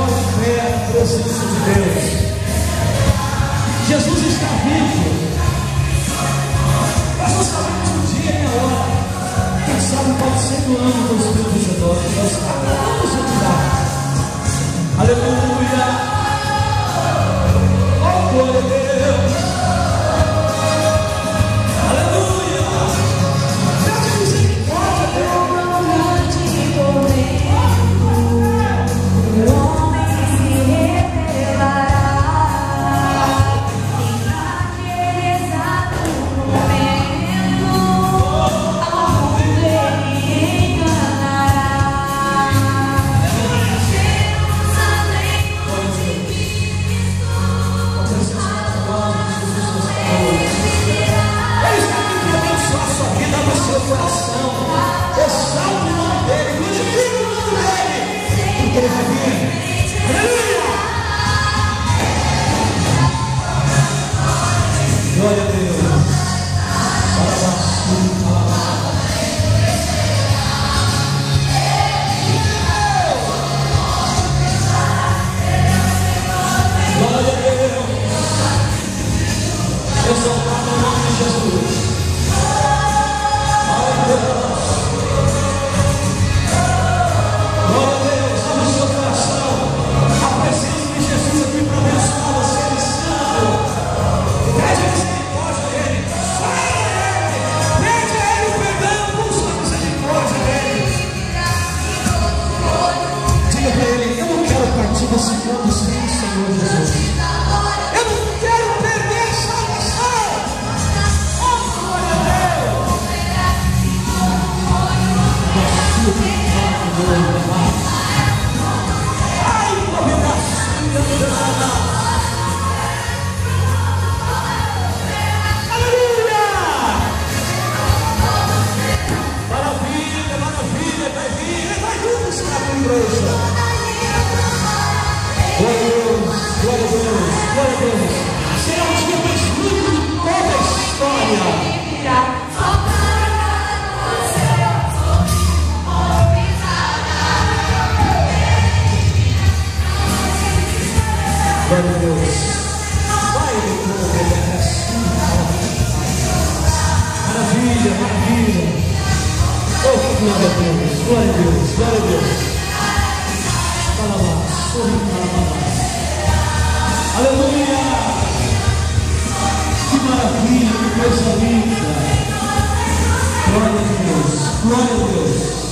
voz de fé a presença de Deus. Jesus está vivo. Nós não sabemos o dia e a hora. Quem sabe pode ser do ano 2019. Nós acabamos de entrar. Aleluia. Glória a Deus. Glória a Deus. Eu sou o nome de Jesus. ressuscitando sem o Senhor Jesus. Eu não quero perder a salvação. Oh, glória a Deus. Ai, meu Deus. Deus. Deus, glória a Deus, glória a Deus. Parabá, sorrindo para Aleluia! Que maravilha, que coisa linda. Glória a Deus, glória a Deus.